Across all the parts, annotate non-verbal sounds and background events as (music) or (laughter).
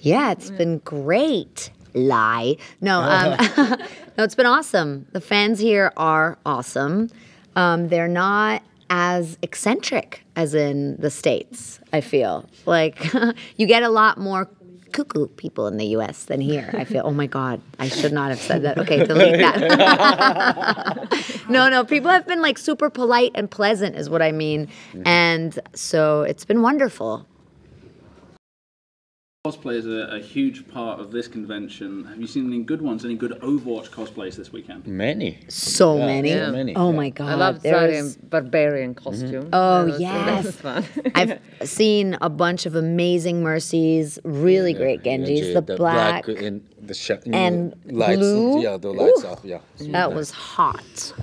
Yeah, it's been great. Lie. No, um, (laughs) (laughs) no, it's been awesome. The fans here are awesome. Um, they're not as eccentric as in the States, I feel. Like, (laughs) you get a lot more cuckoo people in the US than here. I feel, oh my God, I should not have said that. Okay, delete that. no, no, people have been like super polite and pleasant, is what I mean. And so it's been wonderful. Cosplay is a, a huge part of this convention. Have you seen any good ones? Any good Overwatch cosplays this weekend? Many. So Yeah, many. so many, Oh yeah. my God. I love there's- Zarian barbarian costume. Mm-hmm. Oh, That was- that yes. fun. (laughs) I've seen a bunch of amazing mercies, really great Genjis. The, black, in the sh- in and the lights. blue. Yeah, the lights Ooh. off. Yeah. that was hot.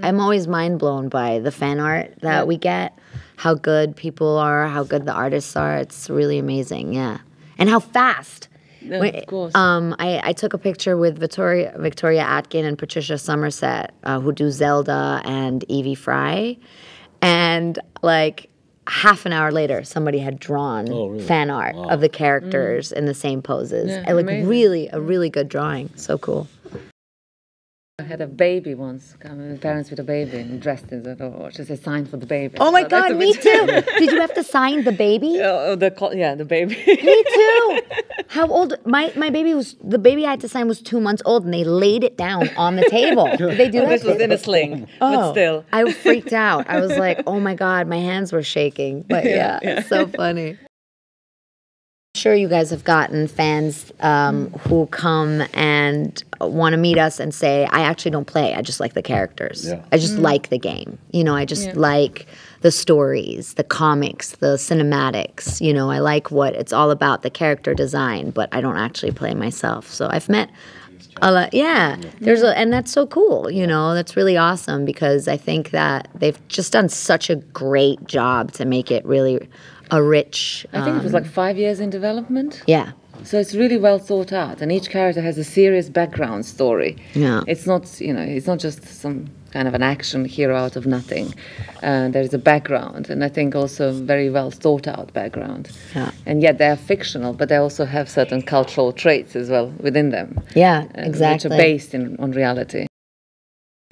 I'm always mind blown by the fan art that we get, how good people are, how good the artists are. It's really amazing, yeah. And how fast. Yeah, When- of course. Um, I, I took a picture with Victoria Victoria Atkin and Patricia Summersett, uh, who do Zelda and Evie Fry, and like half an hour later, somebody had drawn fan art of the characters in the same poses, Yeah, and like amazing. really a really good drawing. So cool. I had a baby once, coming, parents with a baby and dressed as a Overwatch. It's a sign for the baby. Oh my So God, me bit- too. (laughs) Did you have to sign the baby? (laughs) Oh, the yeah, the baby. (laughs) Me too. How old? My my baby was the baby I had to sign was two months old, and they laid it down on the table. Did they do oh, that? this was in a sling, Oh, but still. I freaked out. I was like, "Oh my god, my hands were shaking." But yeah, it's so funny. I'm sure you guys have gotten fans um, who come and want to meet us and say, "I actually don't play. I just like the characters. Yeah. I just like the game. You know, I just Yeah. like the stories, the comics, the cinematics. You know, I like what it's all about, the character design. But I don't actually play myself. So I've met a lot, yeah. There's a, and that's so cool. You know, that's really awesome because I think that they've just done such a great job to make it really a rich. I think it was like five years in development. yeah, So it's really well thought out, and each character has a serious background story. Yeah. It's not, you know, it's not just some kind of an action hero out of nothing. Uh, there is a background, and I think also very well thought out background. Yeah. And yet they are fictional, but they also have certain cultural traits as well within them. yeah, uh, exactly. Which are based in, on reality.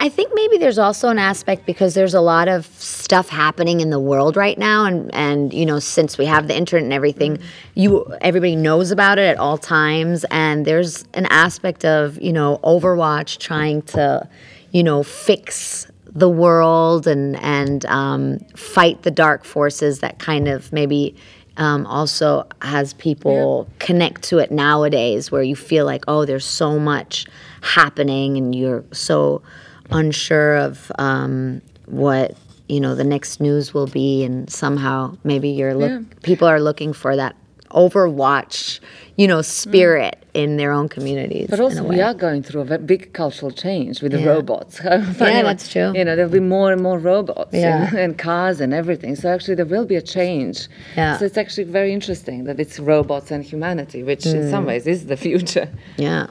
I think maybe there's also an aspect because there's a lot of stuff happening in the world right now, and and you know since we have the internet and everything, you everybody knows about it at all times, and there's an aspect of you know Overwatch trying to, you know, fix the world and and um, fight the dark forces that kind of maybe um, also has people connect to it nowadays where you feel like oh there's so much happening and you're so unsure of um, what you know the next news will be and somehow maybe you're look Yeah. people are looking for that overwatch you know spirit in their own communities But also, we are going through a big cultural change with the Yeah. robots. (laughs) Funny, that's true. You know, there'll be more and more robots Yeah. and, (laughs) and cars and everything. So actually, there will be a change. Yeah. So it's actually very interesting that it's robots and humanity, which in Mm. some ways is the future. yeah